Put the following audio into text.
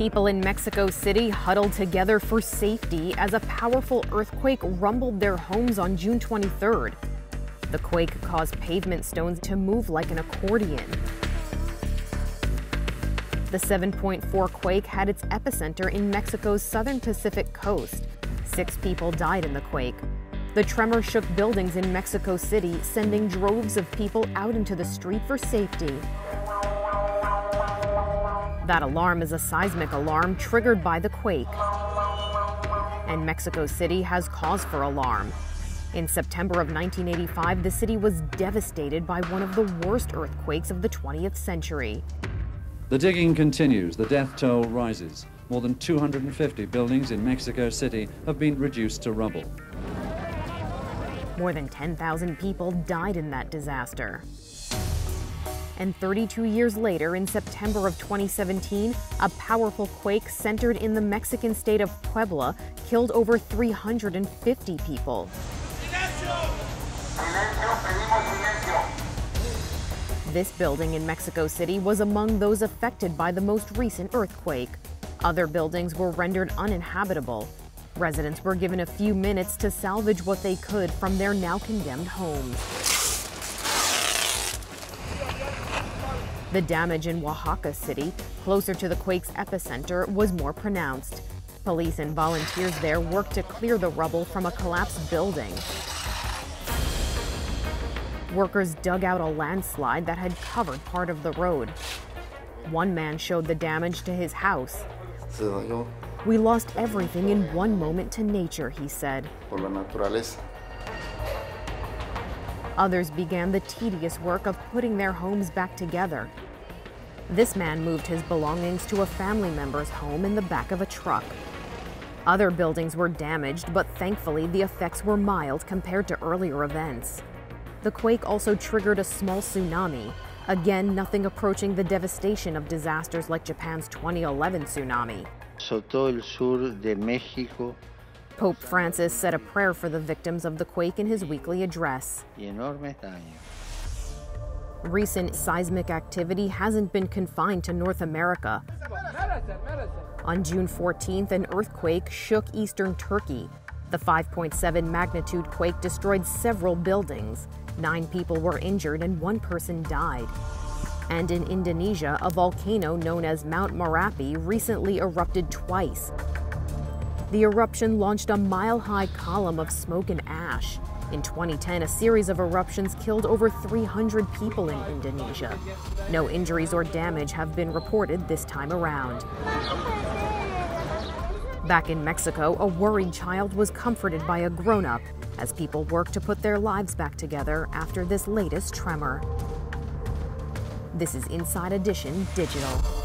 People in Mexico City huddled together for safety as a powerful earthquake rumbled their homes on June 23rd. The quake caused pavement stones to move like an accordion. The 7.4 quake had its epicenter in Mexico's southern Pacific coast. Six people died in the quake. The tremor shook buildings in Mexico City, sending droves of people out into the street for safety. That alarm is a seismic alarm triggered by the quake. And Mexico City has cause for alarm. In September of 1985, the city was devastated by one of the worst earthquakes of the 20th century. The digging continues, the death toll rises. More than 250 buildings in Mexico City have been reduced to rubble. More than 10,000 people died in that disaster. And 32 years later, in September of 2017, a powerful quake centered in the Mexican state of Puebla killed over 350 people. This building in Mexico City was among those affected by the most recent earthquake. Other buildings were rendered uninhabitable. Residents were given a few minutes to salvage what they could from their now condemned homes. The damage in Oaxaca City, closer to the quake's epicenter, was more pronounced. Police and volunteers there worked to clear the rubble from a collapsed building. Workers dug out a landslide that had covered part of the road. One man showed the damage to his house. We lost everything in one moment to nature, he said. Others began the tedious work of putting their homes back together. This man moved his belongings to a family member's home in the back of a truck. Other buildings were damaged, but thankfully the effects were mild compared to earlier events. The quake also triggered a small tsunami. Again, nothing approaching the devastation of disasters like Japan's 2011 tsunami. el sur de México. Pope Francis said a prayer for the victims of the quake in his weekly address. Recent seismic activity hasn't been confined to North America. On June 14th, an earthquake shook eastern Turkey. The 5.7 magnitude quake destroyed several buildings. Nine people were injured and one person died. And in Indonesia, a volcano known as Mount Merapi recently erupted twice. The eruption launched a mile high column of smoke and ash. In 2010, a series of eruptions killed over 300 people in Indonesia. No injuries or damage have been reported this time around. Back in Mexico, a worried child was comforted by a grown up as people work to put their lives back together after this latest tremor. This is Inside Edition Digital.